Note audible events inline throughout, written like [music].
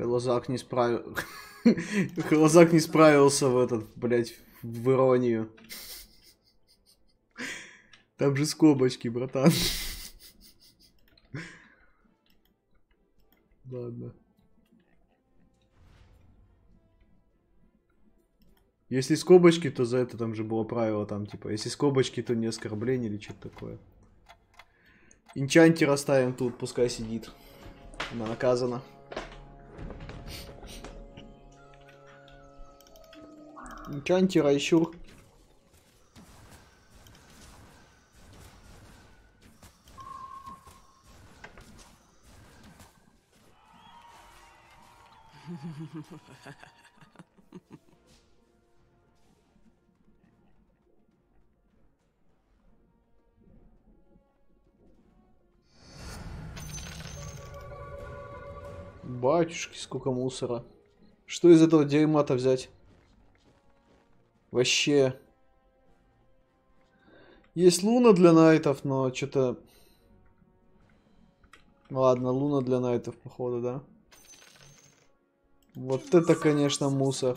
Хелозак не справил... [laughs] Хелозак не справился в этот, блядь, в иронию. Там же скобочки, братан. Ладно. Если скобочки, то за это там же было правило, там, типа, если скобочки, то не оскорбление или что-то такое. Инчантер оставим тут, пускай сидит. Она наказана. Инчантер, Айщур. Батюшки, сколько мусора. Что из этого дерьма-то взять? Вообще. Есть луна для найтов, но что-то... Ладно, луна для найтов, походу, да? Вот это, конечно, мусор.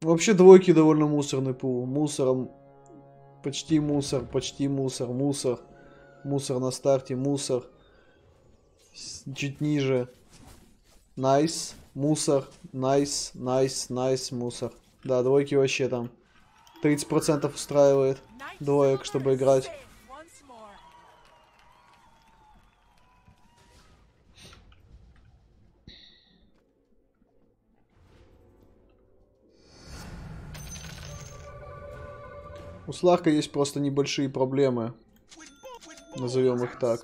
Вообще двойки довольно мусорный пул. Мусором почти мусор, почти мусор, мусор. Мусор на старте, мусор. Чуть ниже. Nice, мусор, nice, nice, nice, мусор. Да, двойки вообще там 30% устраивает двоек, чтобы играть. У Сларка есть просто небольшие проблемы. Назовем их так.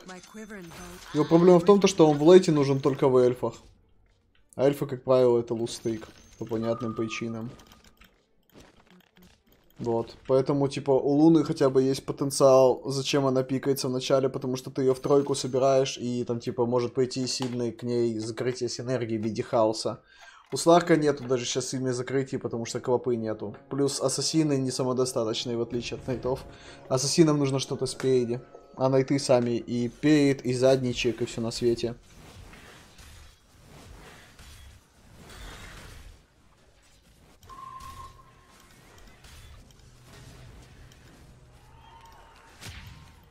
Его проблема в том, что он в лейте нужен только в эльфах. А эльфы, как правило, это лустык. По понятным причинам. Вот. Поэтому, типа, у Луны хотя бы есть потенциал, зачем она пикается в начале, потому что ты ее в тройку собираешь, и там, типа, может пойти сильный к ней закрытие синергии в виде хаоса. У Сларка нету даже сейчас ими закрытий, потому что квапы нету. Плюс ассасины не самодостаточные, в отличие от найтов. Ассасинам нужно что-то спереди. А найты сами и перед, и задничек, и все на свете.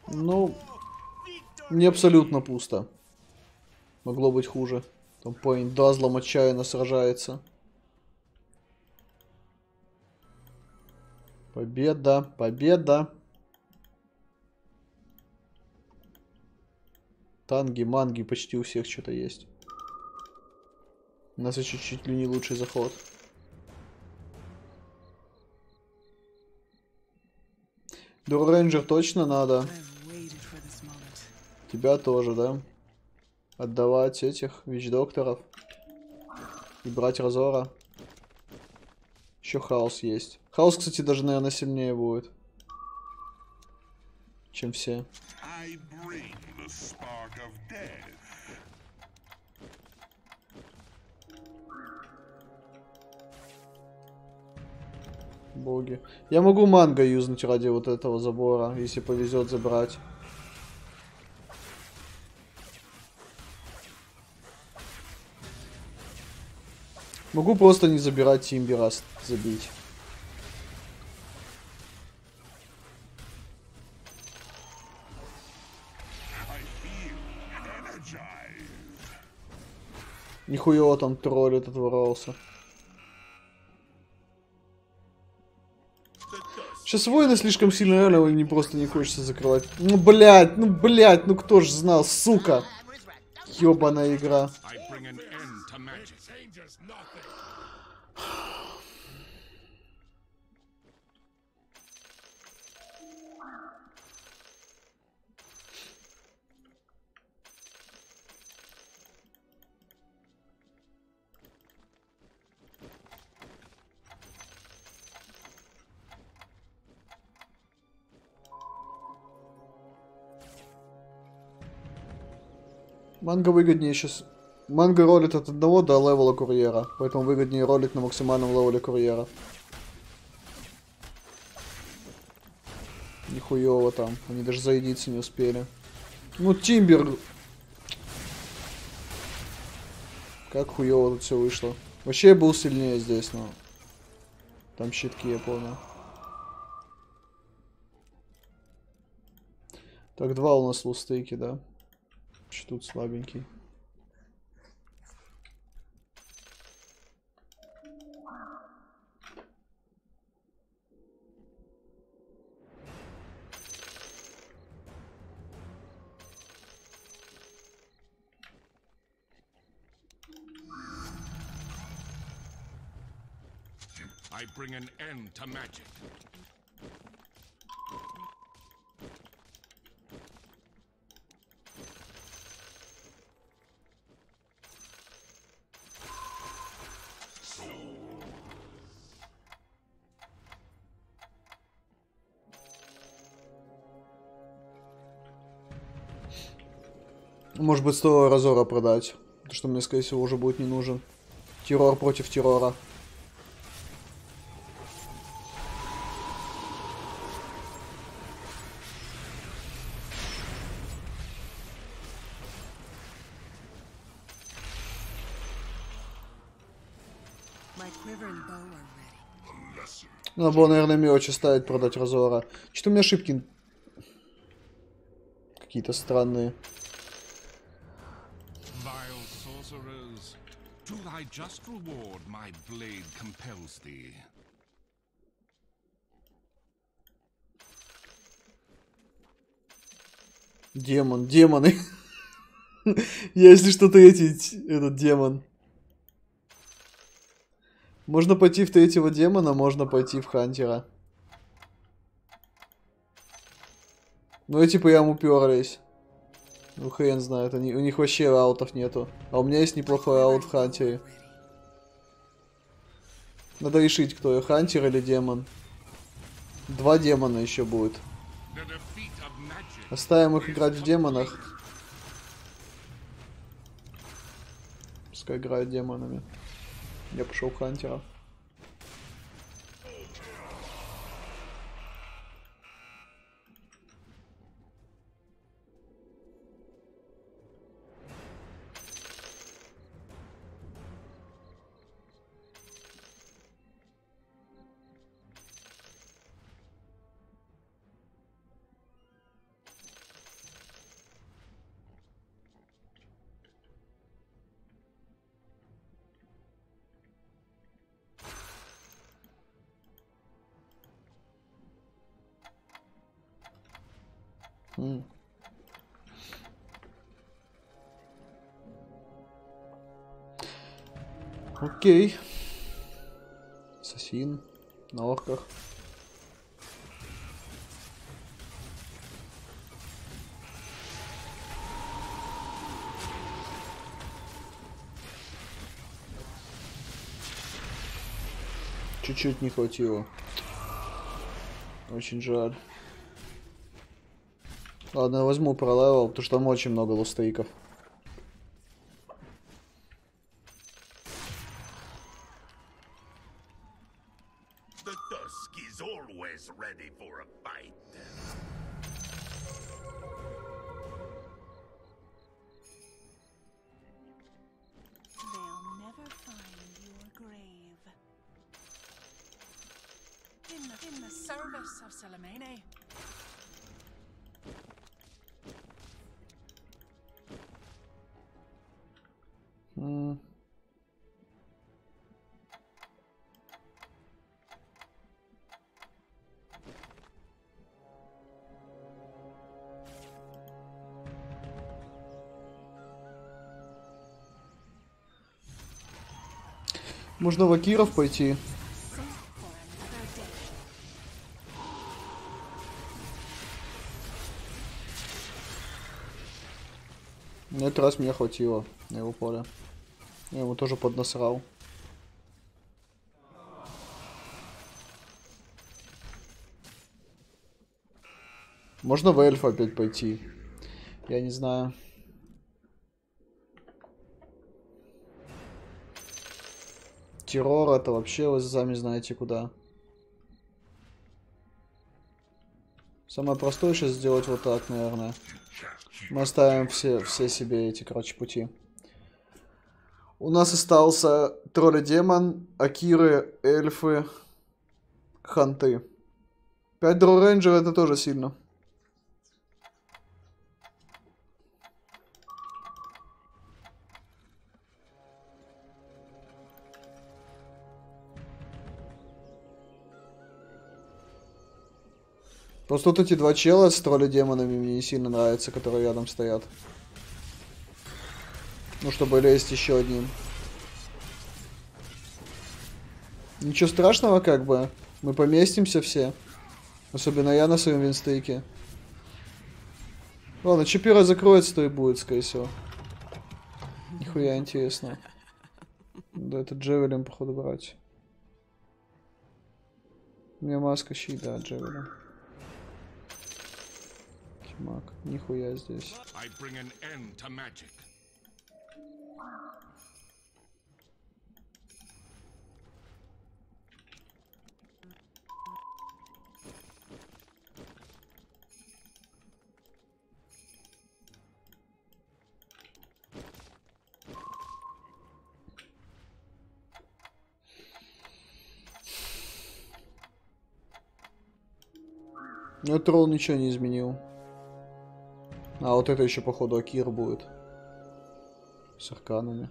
Ну, не абсолютно пусто. Могло быть хуже. Там поинт Дазлом отчаянно сражается. Победа, победа. Танги, манги почти у всех что-то есть. У нас еще чуть ли не лучший заход. Дур точно надо. Тебя тоже, да? отдавать этих вич-докторов. И брать Разора. Еще хаос есть. Хаос, кстати, даже, наверное, сильнее будет. Чем все. Боги. Я могу манго юзнуть ради вот этого забора, если повезет забрать. Могу просто не забирать Тимбера, забить. Нихуя там троллит отворался. Сейчас воины слишком сильно реально не просто не хочется закрывать. Ну, блядь, ну, блядь, ну кто ж знал, сука. Ёбаная игра. Манго выгоднее сейчас. Манго ролит от одного до левела курьера. Поэтому выгоднее ролить на максимальном левеле курьера. Нихуево там. Они даже заедиться не успели. Ну, Тимбер... Как хуево тут все вышло. Вообще я был сильнее здесь, но... Там щитки, я понял. Так, два у нас лустейки, да? Что тут слабенький. I bring an end to magic. Может быть, стоило Разора продать. Потому что мне, скорее всего, уже будет не нужен. Террор против террора. Надо было, наверное, мелочи ставить, продать Разора. Что-то у меня ошибки какие-то странные. Reward my blade compels thee. Демон, демоны. [laughs] Я, если что, третий этот демон. Можно пойти в третьего демона, можно пойти в Хантера. Ну и типа я уперлись. Ну хрен знает, они, у них вообще аутов нету. А у меня есть неплохой аут в Хантере. Надо решить, кто я, Хантер или демон. Два демона еще будет. Оставим их играть в демонах. Пускай играют демонами. Я пошел Хантера. Окей. Ассасин. На орках. Чуть-чуть не хватило. Очень жаль. Ладно, я возьму пролевел, потому что там очень много лустейков. Service of Salamene. М. Можно в Акиров пойти. На этот раз мне хватило на его поле. Я ему тоже поднасрал. Можно в эльфа опять пойти. Я не знаю. Террор это вообще вы сами знаете куда. Самое простое сейчас сделать вот так, наверное. Мы оставим все, все себе эти, короче, пути. У нас остался тролли-демон, акиры, эльфы, ханты. 5 дроу рейнджер это тоже сильно. Просто вот эти два чела с тролли-демонами мне не сильно нравятся, которые рядом стоят. Ну, чтобы лезть еще одним. Ничего страшного, как бы. Мы поместимся все. Особенно я на своем винстейке. Ладно, Чипира закроется, то и будет, скорее всего. Нихуя интересно. Да, это Джевелин, походу, брать. У меня маска щит, да, Джевелин. Маг, нихуя здесь. Magic. Ну, тролл ничего не изменил. А, вот это еще, походу, Акир будет. С арканами.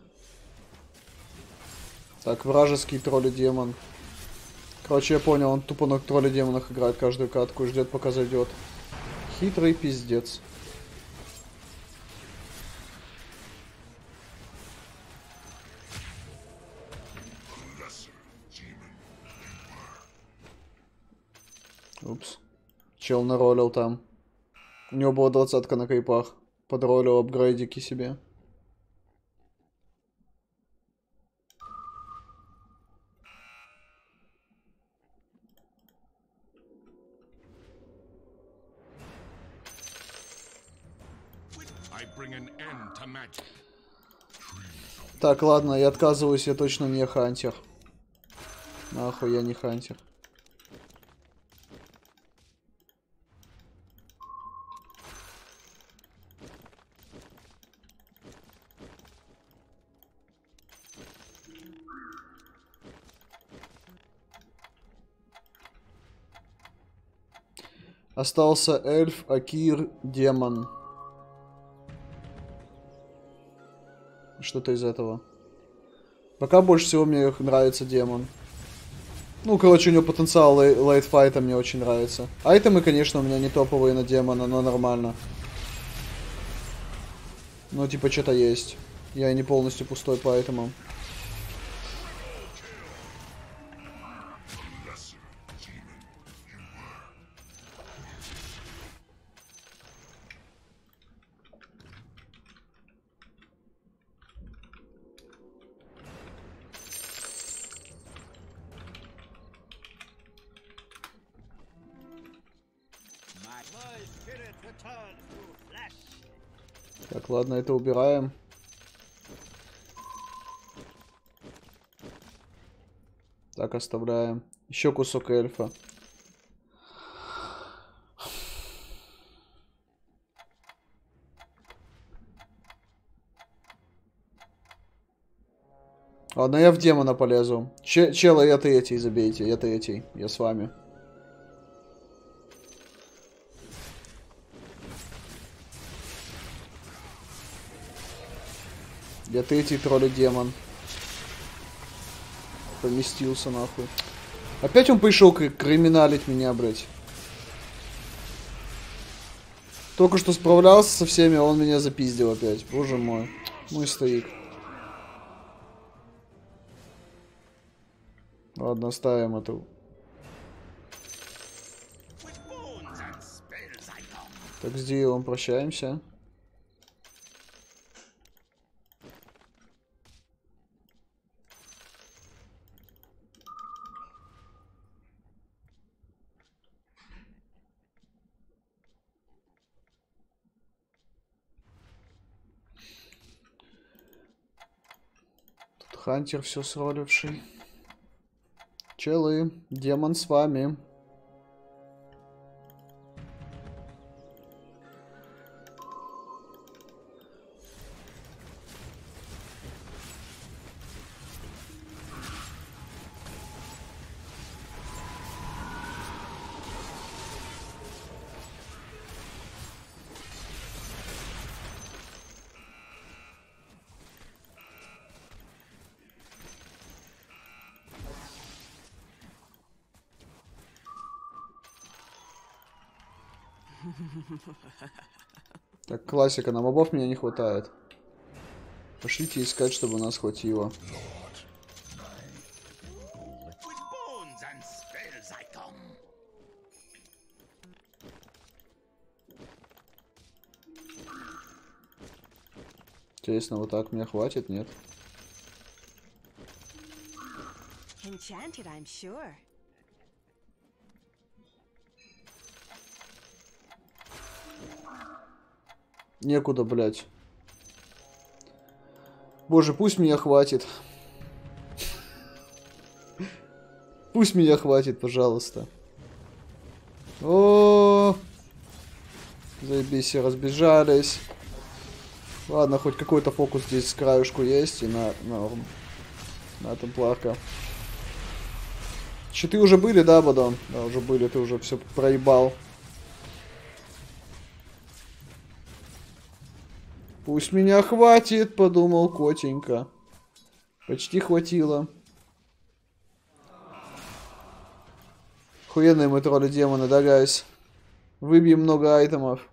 Так, вражеский тролли-демон. Короче, я понял, он тупо на тролли-демонах играет каждую катку и ждет, пока зайдет. Хитрый пиздец. Упс. Чел наролил там. У него была двадцатка на крипах. Подролил апгрейдики себе. Так, ладно, я отказываюсь, я точно не хантер. Нахуй, я не хантер. Остался эльф, Акир, демон. Что-то из этого. Пока больше всего мне нравится демон. Ну, короче, у него потенциал лей- лейтфайта мне очень нравится. Айтемы, конечно, у меня не топовые на демона, но нормально. Ну, типа, что-то есть. Я не полностью пустой по айтемам. Так, ладно, это убираем. Так, оставляем. Еще кусок эльфа. Ладно, я в демона полезу. Че чела, я третий забейте, я третий. Я с вами. Я третий тролли демон. Поместился нахуй. Опять он пришел кри- криминалить меня, блять. Только что справлялся со всеми, а он меня запиздил опять. Боже мой. Мой стоит. Ладно, оставим эту. Так, с Диевом прощаемся. Хантер все сроливший. Челы, демон с вами. Так, классика, на мобов меня не хватает. Пошлите искать, чтобы нас хватило. Интересно, вот так мне хватит, нет? Enchanted, I'm sure. Некуда, блядь. Боже, пусть меня хватит. [laughs] Пусть меня хватит, пожалуйста. О, заебись, разбежались. Ладно, хоть какой-то фокус здесь с краюшку есть, и на, норм. На этом плавка. Щиты уже были, да, Бадон? Да, уже были, ты уже все проебал. Пусть меня хватит, подумал котенька. Почти хватило. Хуенные мы тролли демоны, да, гайс? Выбьем много айтемов.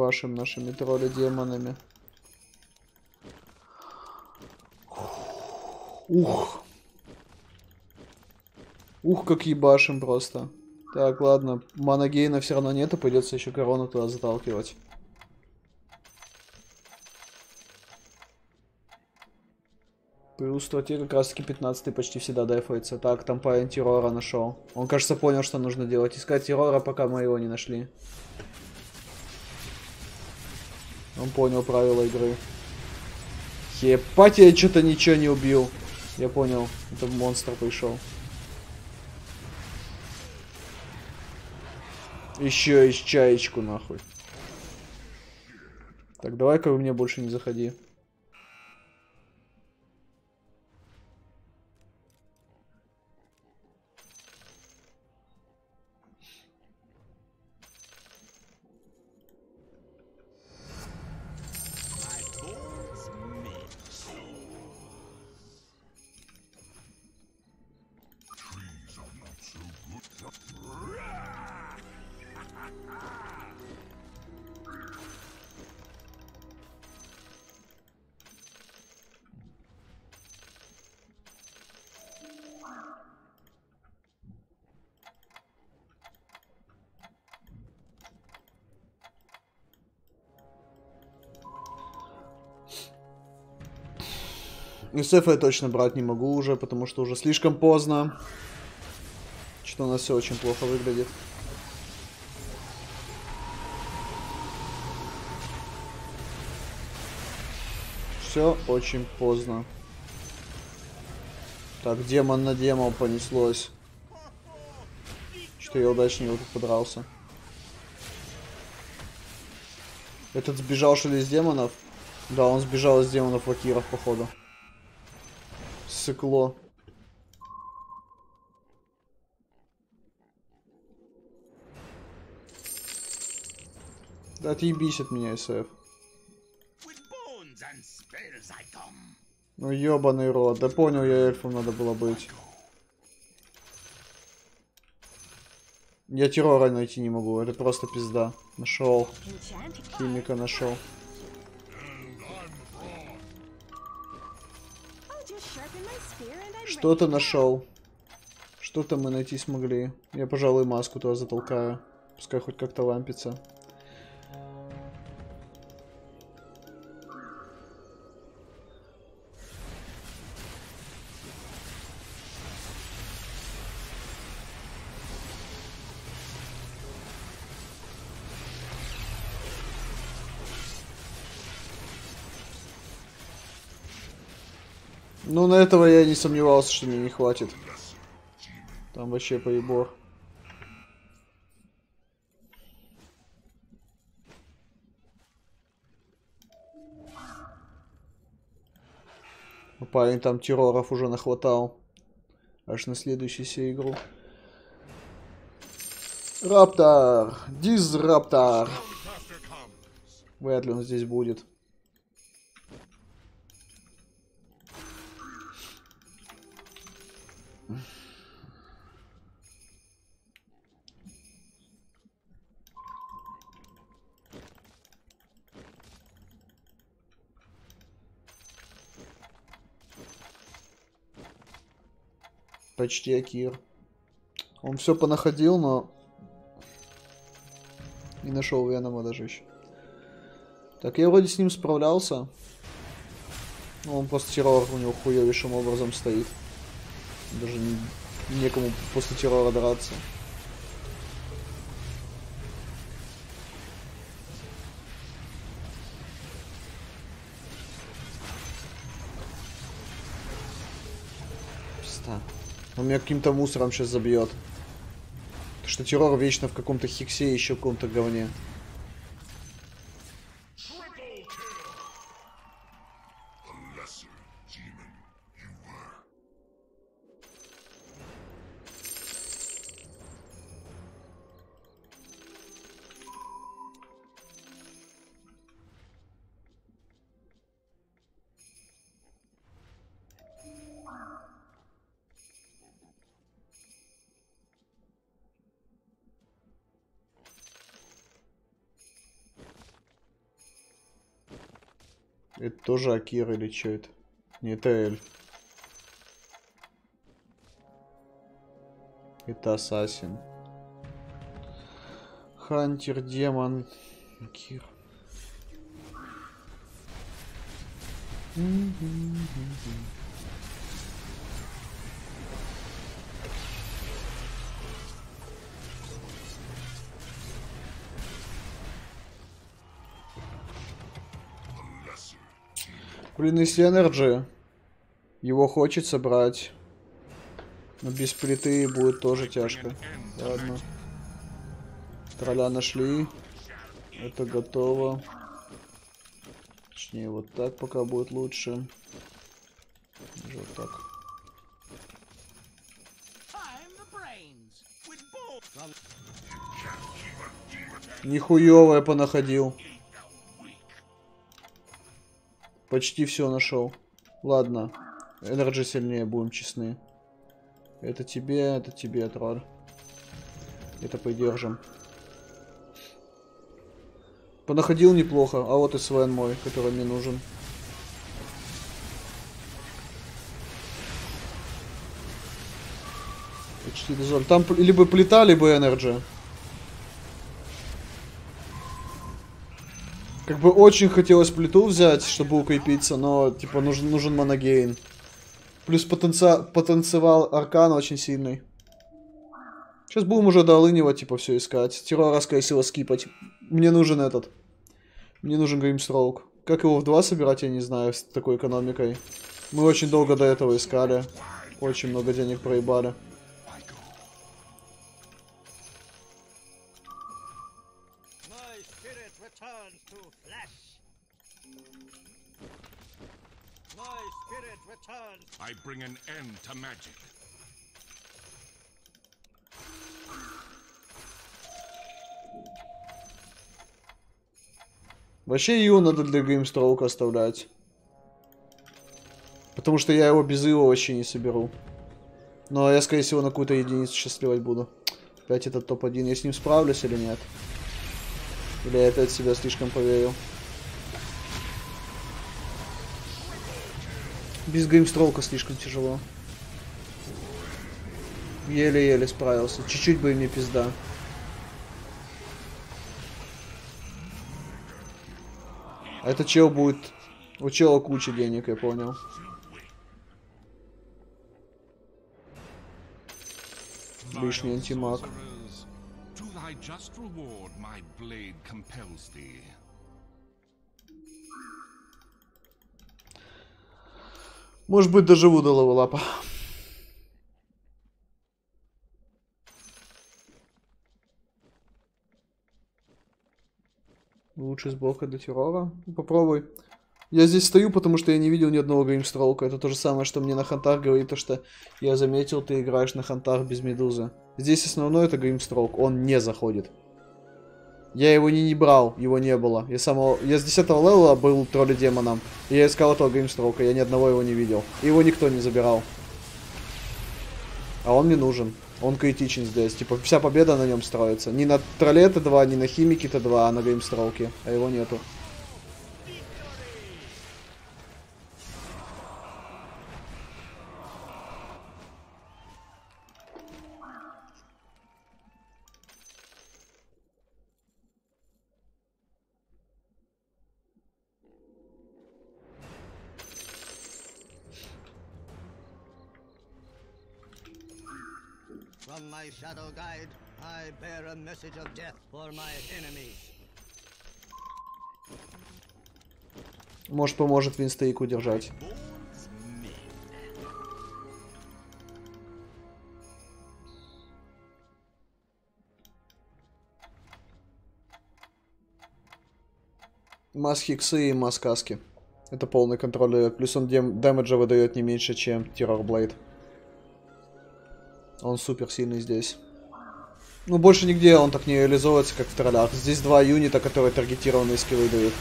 Ебашим нашими тролли демонами. Ух. Ух, как ебашим просто. Так, ладно. Манагейна все равно нету, придется еще корону туда заталкивать. Плюс стратег как раз таки 15 почти всегда дефается. Так, там парень террора нашел. Он, кажется, понял, что нужно делать. Искать террора, пока мы его не нашли. Он понял правила игры. Ебать, я что-то ничего не убил. Я понял, это монстр пришел. Еще из чаечку нахуй. Так, давай-ка вы мне больше не заходи. СФ я точно брать не могу уже, потому что уже слишком поздно. Что у нас все очень плохо выглядит. Все очень поздно. Так, демон на демон понеслось. Что я удачнее вот подрался. Этот сбежал что ли из демонов? Да, он сбежал из демонов Вакиров, походу. Сыкло. Да отъебись от меня, СФ. Ну ебаный рот. Да понял я, эльфом надо было быть. Я террора найти не могу, это просто пизда. Нашел. Химика нашел. Что-то нашел. Что-то мы найти смогли. Я, пожалуй, маску туда затолкаю. Пускай хоть как-то лампится. Этого я не сомневался, что мне не хватит. Там вообще поебор. Парень там терроров уже нахватал. Аж на следующую себе игру. Раптор! Дизраптор! Вряд ли он здесь будет. Почти Акир. Он все понаходил, но не нашел Венома даже еще. Так, я вроде с ним справлялся. Ну, он просто террор у него хуевейшим образом стоит. Даже не, некому после террора драться. Пизда. Он меня каким-то мусором сейчас забьет. Потому что террор вечно в каком-то хиксе и еще каком-то говне. Это тоже Акир или что это? Не, это Эль. Это Ассасин. Хантер, демон, Акир. Блин, если Energy. Его хочется брать. Но без плиты будет тоже тяжко. Ладно. Тролля нашли. Это готово. Точнее, вот так пока будет лучше. Даже вот так. Нихуевое понаходил. Почти все нашел. Ладно. Energy сильнее, будем честны. Это тебе, это тебе, тролль. Это поддержим. Понаходил неплохо. А вот и Свен мой, который мне нужен. Почти Dazzle. Там либо плита, либо Energy. Как бы очень хотелось плиту взять, чтобы укрепиться, но типа нужен, нужен моногейн. Плюс потенци... потенциал аркана очень сильный. Сейчас будем уже до Алынева, типа, все искать. Террора, скорее всего, скипать. Мне нужен этот. Мне нужен Гримстроук. Как его в 2 собирать, я не знаю, с такой экономикой. Мы очень долго до этого искали. Очень много денег проебали. I bring an end to magic. Вообще Ю надо для Гримстроука оставлять. Потому что я его без Ила вообще не соберу. Но я, скорее всего, на какую-то единицу счастливать буду. Опять этот топ-1. Я с ним справлюсь или нет? Или я опять себя слишком поверил? Без Гримстроука слишком тяжело. Еле-еле справился. Чуть-чуть бы и мне пизда. Это чел будет... У чела куча денег, я понял. Лишний антимаг. Может быть, доживу до левелапа. Лучше сборка до террора. Попробуй. Я здесь стою, потому что я не видел ни одного Grimstroke а. Это то же самое, что мне на хантах говорит, то что я заметил, ты играешь на хантах без медузы. Здесь основной это Grimstroke, он не заходит. Я его не, не брал, его не было. Я самого, я с 10 левела был тролль демоном. И я искал этого геймстроука, я ни одного его не видел. И его никто не забирал. А он мне нужен. Он критичен здесь. Типа вся победа на нем строится. Не на тролле Т2, не на химике Т2, а на геймстроуке. А его нету. Message of death for my enemies. Может поможет винстейк удержать. Масс хиксы и масс каски. Это полный контроль дает. Плюс он дем- дэмэджа выдает не меньше, чем Террор Блейд. Он супер сильный здесь. Ну, больше нигде он так не реализовывается, как в троллях. Здесь два юнита, которые таргетированные скиллы дают.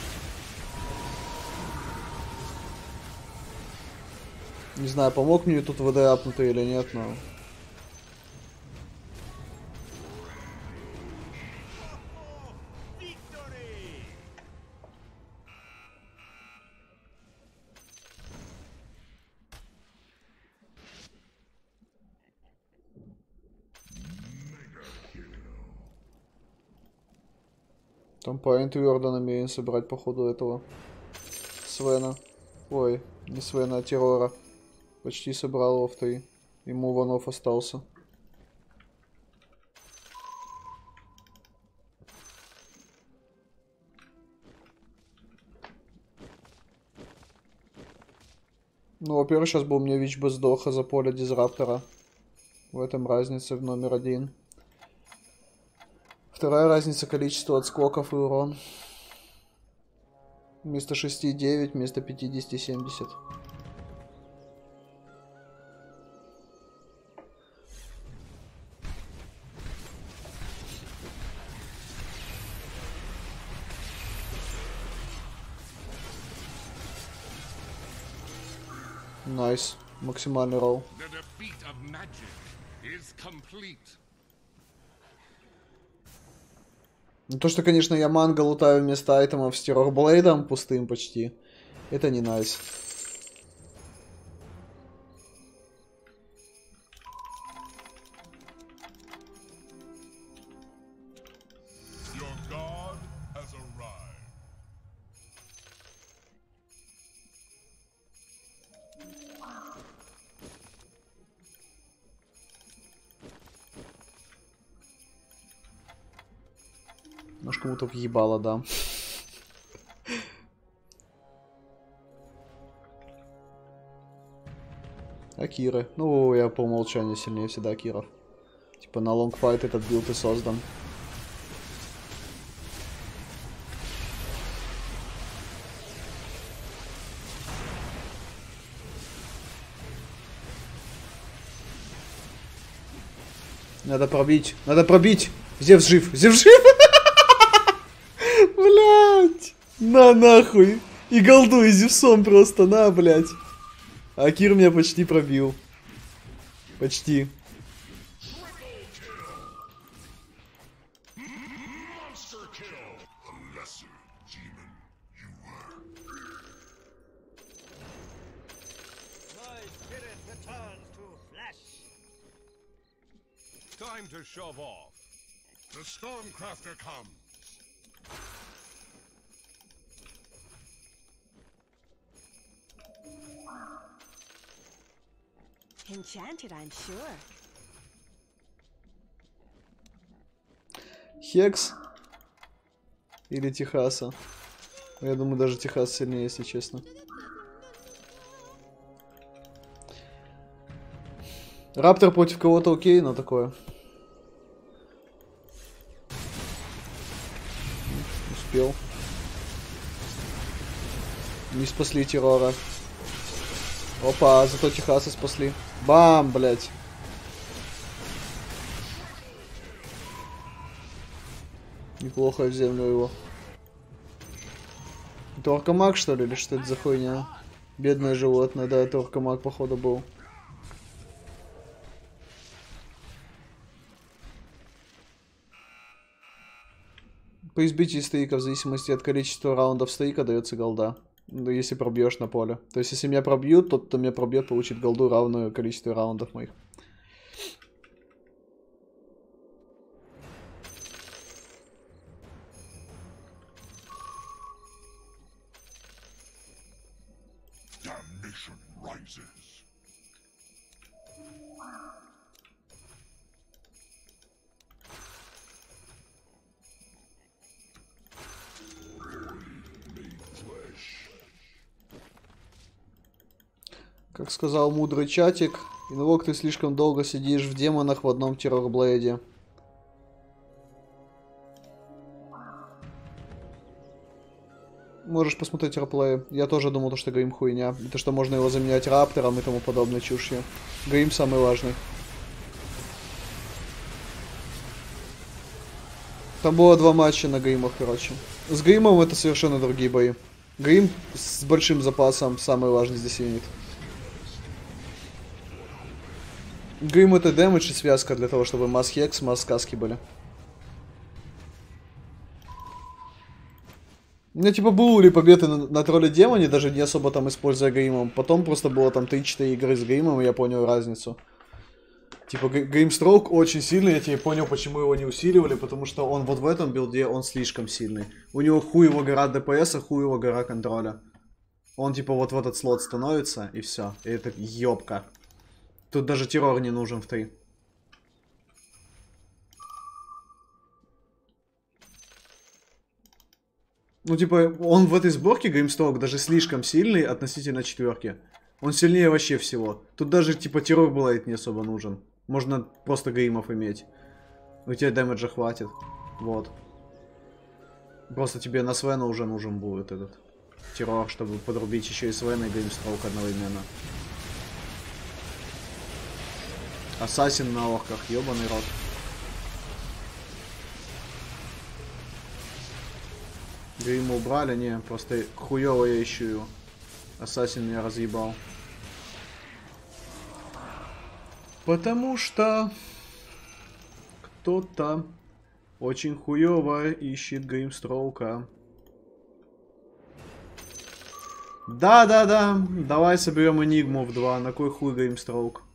Не знаю, помог мне тут ВД апнутый или нет, но... Там парень твердо намерен собрать по ходу этого Свена. Ой, не Свена, а Террора. Почти собрал его в три. Ему ванов остался. Ну, во-первых, сейчас бы у меня Вич бы сдох за поле Дизраптора. В этом разница в номер один. Вторая разница количество отскоков и урон. Вместо 6,9, вместо 50,70. Nice. Максимальный ролл. Ну, то, что, конечно, я манго лутаю вместо айтемов с террорблейдом пустым почти, это не найс. Your Кому-то въебало дам. Акиры. Ну, я по умолчанию сильнее всегда Акиров. Типа на лонгфайт этот билд и создан. Надо пробить. Надо пробить. Зевс жив. Зевс жив. Блять. На нахуй. И голдуй Зевсом просто. На, блять. А Кир меня почти пробил. Почти. Time to shove off. The Stormcrafter comes. Enchanted, I'm sure. Хекс. Или Техаса. Я думаю, даже Техас сильнее, если честно. Раптор против кого-то окей, но такое. Успел. Не спасли террора. Опа, зато Техаса спасли. Бам, блядь. Неплохо в землю его. Это Оркамак, что ли, или что это за хуйня? Бедное животное, да, это Оркамак, походу, был. По избитии стейка в зависимости от количества раундов стейка дается голда. Ну, если пробьешь на поле. То есть, если меня пробьют, тот, кто меня пробьет, получит голду равную количеству раундов моих. Сказал мудрый чатик, инвок ты слишком долго сидишь в демонах в одном террорблейде. Можешь посмотреть реплей. Я тоже думал, что Грим хуйня. Это что можно его заменять раптором и тому подобной чушью. Грим самый важный. Там было два матча на Гримах, короче. С Гримом это совершенно другие бои. Грим с большим запасом самый важный здесь юнит. Грим это damage и связка для того, чтобы mass hex, mass сказки были. У меня типа были победы на, на тролле демоне, даже не особо там используя гримом. Потом просто было там 3-4 игры с гримом, и я понял разницу. Типа Grimstroke очень сильный, я тебе понял, почему его не усиливали, потому что он вот в этом билде, он слишком сильный. У него хуй его гора ДПС, а хуй его гора контроля. Он типа вот в этот слот становится, и все. И это ёбка. Тут даже террор не нужен в 3. Ну, типа, он в этой сборке Grimstroke даже слишком сильный относительно четверки. Он сильнее вообще всего. Тут даже, типа, Terrorblade не особо нужен. Можно просто гримов иметь. У тебя дэмэджа хватит. Вот. Просто тебе на Свена уже нужен будет этот террор, чтобы подрубить еще и Свена и геймстроук одновременно. Ассасин на орках, ебаный рот. Грима убрали, не, просто хуёво я ищу его. Ассасин меня разъебал. Потому что кто-то очень хуёво ищет геймстроука. Да-да-да, давай соберем Энигму в 2, на кой хуй геймстроук?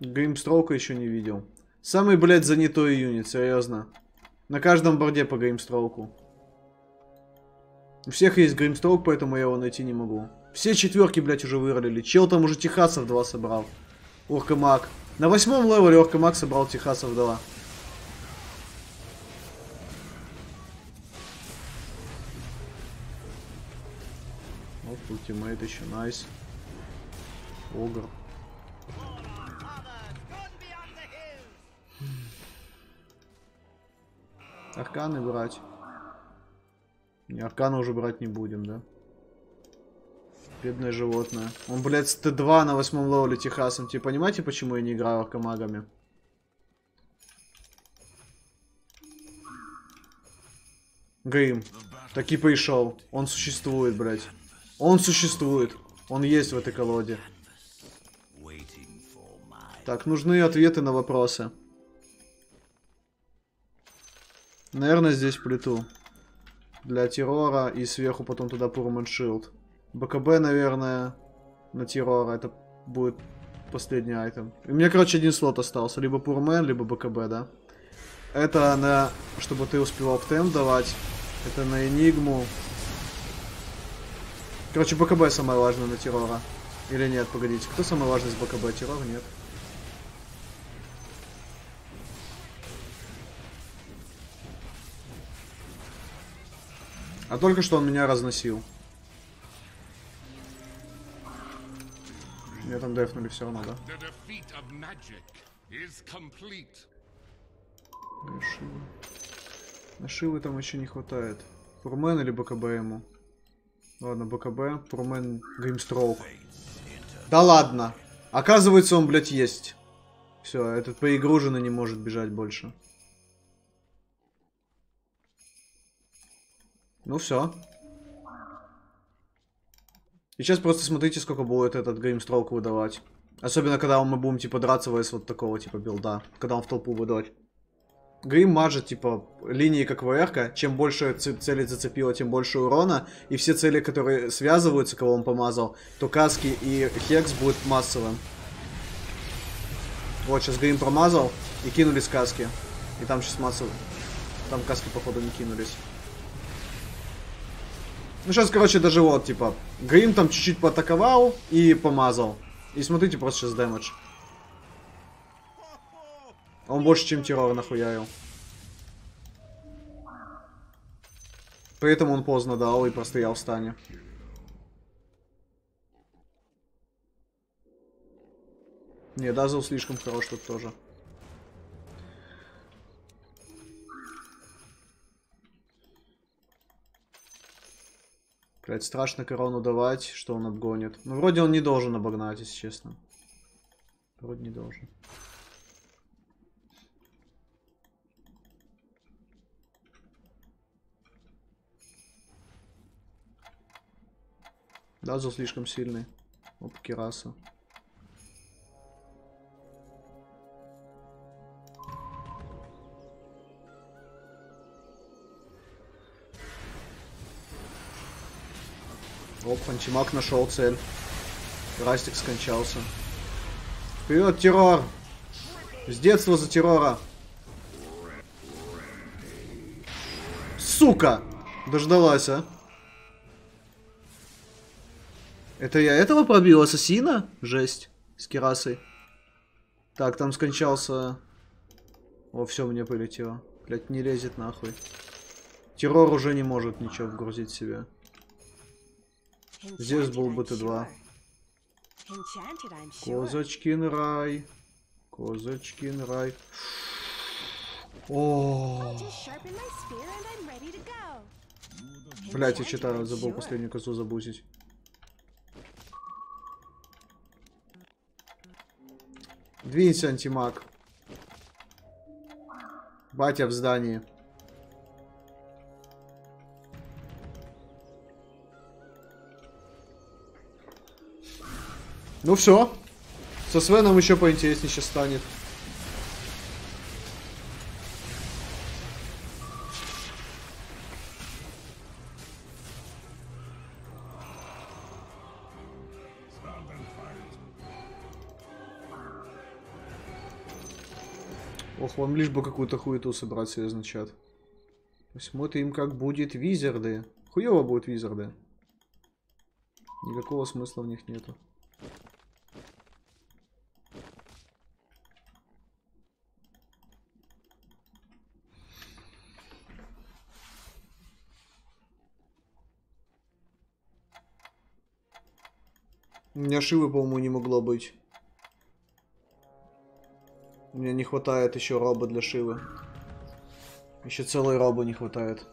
Grimstroke а еще не видел. Самый, блядь, занятой юнит, серьезно. На каждом борде по Grimstroke у. У всех есть Grimstroke, поэтому я его найти не могу. Все четверки, блядь, уже выролили. Чел там уже Техасов 2 собрал. Оркомаг. На восьмом левеле Оркомаг собрал Техасов 2. Вот ultimate еще, nice. Огр. Арканы брать. Не, арканы уже брать не будем, да? Бедное животное. Он, блядь, с Т2 на восьмом левеле Техасом. Типа, понимаете, почему я не играю аркамагами? Грим. Таки пришел. Он существует, блядь. Он существует. Он есть в этой колоде. Так, нужны ответы на вопросы. Наверное, здесь плиту. Для террора и сверху потом туда Пурман Шилд. БКБ, наверное, на террора. Это будет последний айтем. У меня, короче, один слот остался. Либо Пурмен, либо БКБ, да? Это на... Чтобы ты успевал в темп давать. Это на Энигму. Короче, БКБ самое важное на террора. Или нет, погодите. Кто самый важный с БКБ? Террор? Нет. А только что он меня разносил. Меня там дефнули все равно, да? The defeat of magic is complete. На Шивы. На Шивы там еще не хватает. Пурмен или БКБ ему? Ладно, БКБ, Пурмен, Гримстроук. Да ладно! Оказывается, он, блядь, есть. Все, этот поигруженный не может бежать больше. Ну все. И сейчас просто смотрите, сколько будет этот Гримстроук выдавать. Особенно, когда мы будем, типа, драться вс вот такого, типа, билда. Когда он в толпу выдавать. Грим мажет, типа, линии как ВРК. Чем больше ц- целей зацепило, тем больше урона. И все цели, которые связываются, кого он помазал, то каски и хекс будет массовым. Вот, сейчас Грим промазал и кинулись каски. И там сейчас массово. Там каски, походу, не кинулись. Ну, сейчас, короче, даже вот, типа, Грим там чуть-чуть поатаковал и помазал. И смотрите, просто сейчас дэмэдж. Он больше, чем террор нахуярил. Поэтому он поздно дал и простоял в стане. Не, Дазл слишком хорош тут тоже. Блять, страшно корону давать, что он обгонит. Ну, вроде он не должен обогнать, если честно. Вроде не должен. Дазл слишком сильный. Оп, Кираса. Оп, антимаг нашел цель. Растик скончался. Вперед, террор! С детства за террора. Сука! Дождалась, а? Это я этого пробил? Ассасина? Жесть. С керасой. Так, там скончался... О, все, мне полетело. Блять, не лезет нахуй. Террор уже не может ничего вгрузить в себя. Здесь был бы Т2. Enchanted, I'm sure. Козочкин рай. Козочкин рай. О, блять, я читаю, забыл последнюю козу забусить. Двинься, антимаг. Батя в здании. Ну все. Со Свеном еще поинтереснее сейчас станет. Ох, вам лишь бы какую-то хуету собрать, серьезно, чат. Посмотрим, как будет визарды. Хуево будут визарды. Никакого смысла в них нету. У меня Шивы, по-моему, не могло быть. У меня не хватает еще роба для Шивы. Еще целой робы не хватает.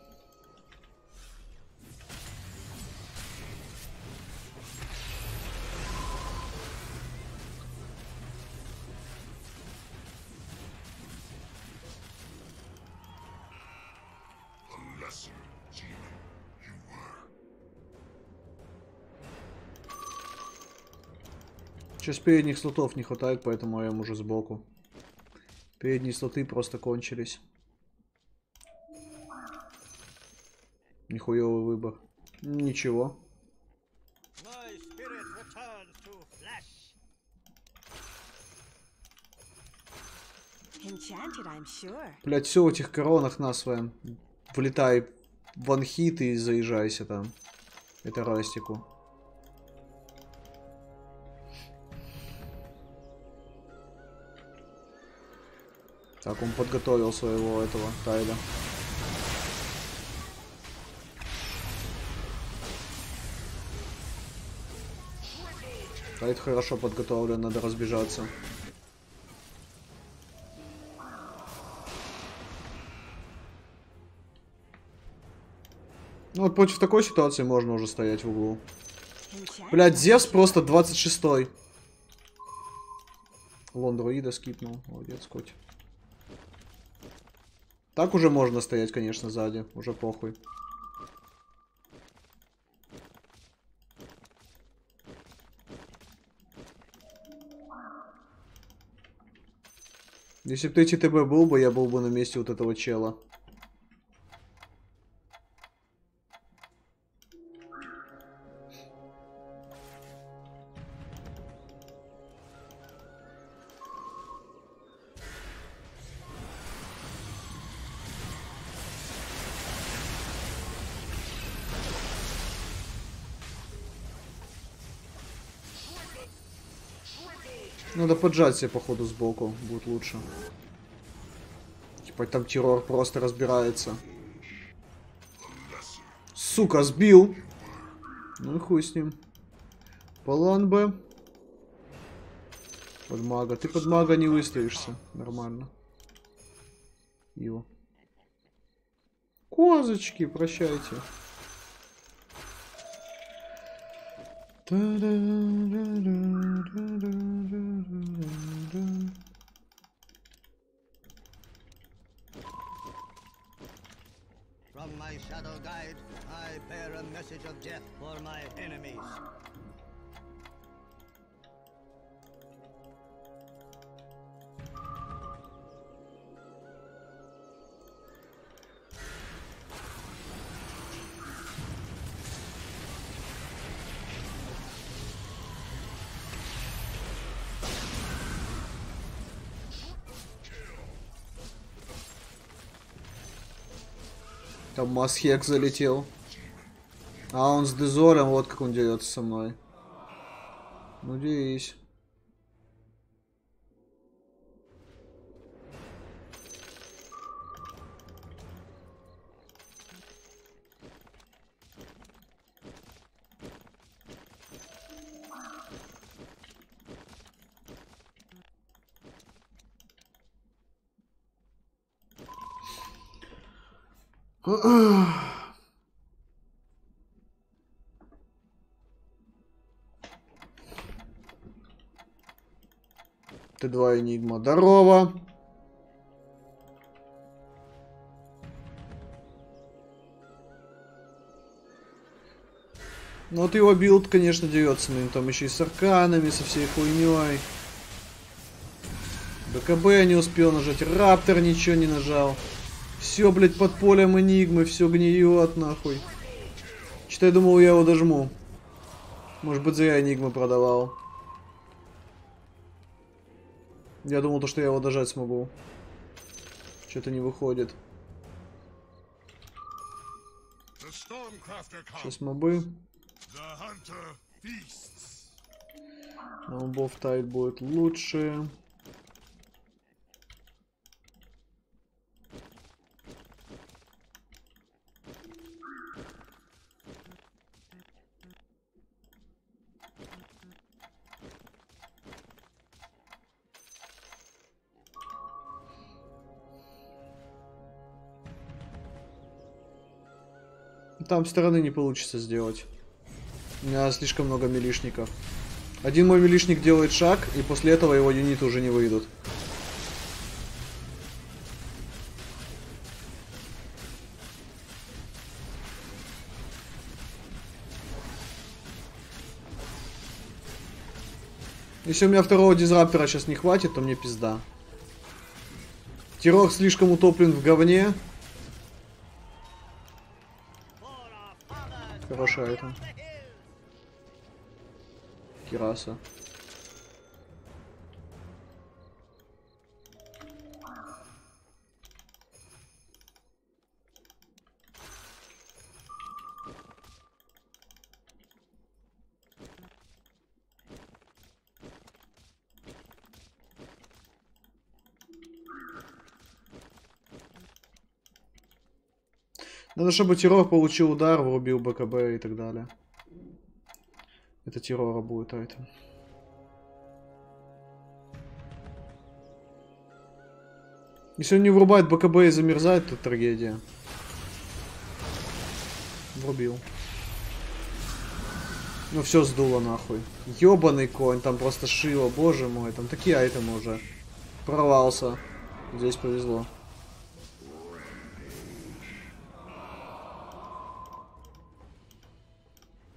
Сейчас передних слотов не хватает, поэтому я уже сбоку. Передние слоты просто кончились. Нихуевый выбор. Ничего. Блять, все в этих коронах на своем. Влетай в ванхит и заезжайся там. Это растику. Так, он подготовил своего этого Тайда. Тайд хорошо подготовлен, надо разбежаться. Ну вот против такой ситуации можно уже стоять в углу. Блять, Зевс просто 26-й. Лондруида скипнул. Молодец, котик. Так уже можно стоять, конечно, сзади. Уже похуй. Если бы ты ТТБ был бы, я был бы на месте вот этого чела. Надо поджать себе, походу, сбоку. Будет лучше. Типа там террор просто разбирается. Сука, сбил. Ну и хуй с ним. План Б. Под. Ты под мага не выставишься. Нормально. Его. Козочки, прощайте. From my shadow guide, I bear a message of death for my enemies. Там Масхек залетел. А он с Дезором, вот как он дерется со мной. Ну, дерись. Ты два Энигма. Здорово. Ну вот его билд, конечно, дерется, но там еще и с арканами, со всей хуйней. БКБ не успел нажать, Раптор ничего не нажал. Все, блядь, под полем Энигмы, все гниет, нахуй. Что-то я думал, я его дожму. Может быть, зря Энигмы продавал. Я думал, то, что я его дожать смогу. Что-то не выходит. Сейчас мобы. На мобов тайт будет лучше. Там стороны не получится сделать. У меня слишком много милишников. Один мой милишник делает шаг, и после этого его юниты уже не выйдут. Если у меня второго дизраптора сейчас не хватит, то мне пизда. Террор слишком утоплен в говне. Хорошая это. Кираса. Надо, чтобы террор получил удар, врубил БКБ и так далее. Это террора будет айтем. Если он не врубает БКБ и замерзает, то трагедия. Врубил. Ну все сдуло нахуй. Ёбаный конь, там просто шило, боже мой. Там такие айтемы уже. Прорвался. Здесь повезло.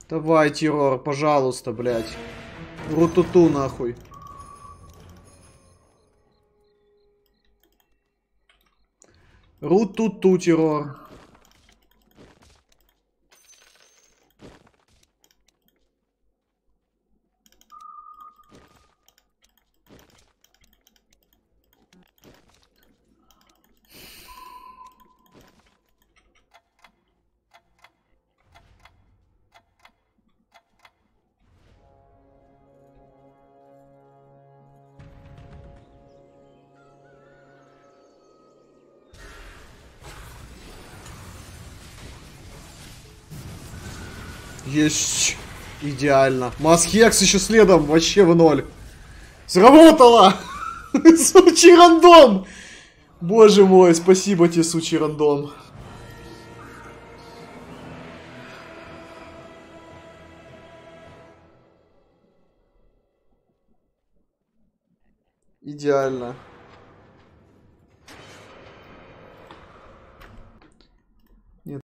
Давай, террор, пожалуйста, блядь. Рутуту нахуй. Рутуту, террор. Есть. Идеально. Масхекс еще следом, вообще в ноль. Сработало! [laughs] Сучий рандом! Боже мой, спасибо тебе, сучий рандом. Идеально.